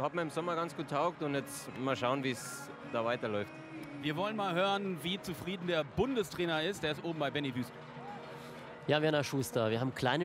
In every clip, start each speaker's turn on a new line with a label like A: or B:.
A: hat mir im Sommer ganz gut taugt und jetzt mal schauen, wie es da weiterläuft.
B: Wir wollen mal hören, wie zufrieden der Bundestrainer ist. Der ist oben bei Benny Wüst.
C: Ja, Werner Schuster, wir haben kleine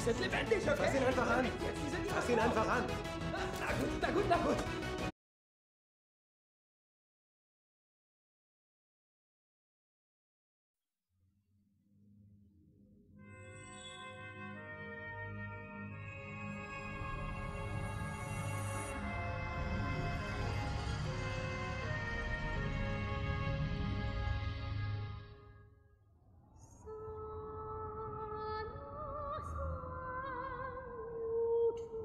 D: sind lebendig, okay? Fass ihn einfach an. Fass ihn einfach an. Na gut, na gut, na gut.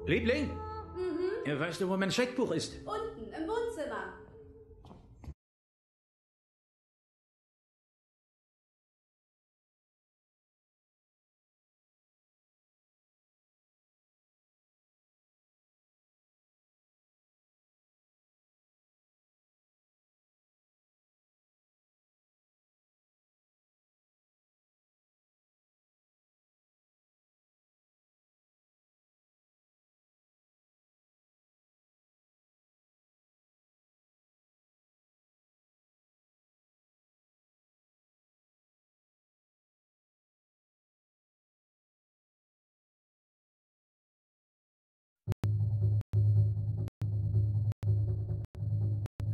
E: Liebling? Mhm. Weißt du, wo mein Scheckbuch ist?
F: Unten, im Wohnzimmer.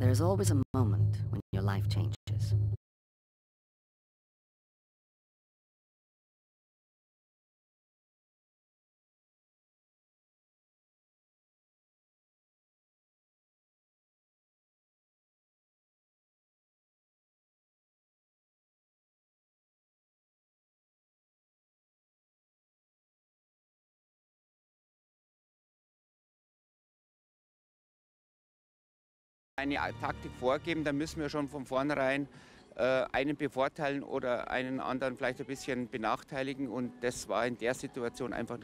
G: There's always a moment when your life changes.
H: Eine Taktik vorgeben, dann müssen wir schon von vornherein äh, einen bevorteilen oder einen anderen vielleicht ein bisschen benachteiligen. Und das war in der Situation einfach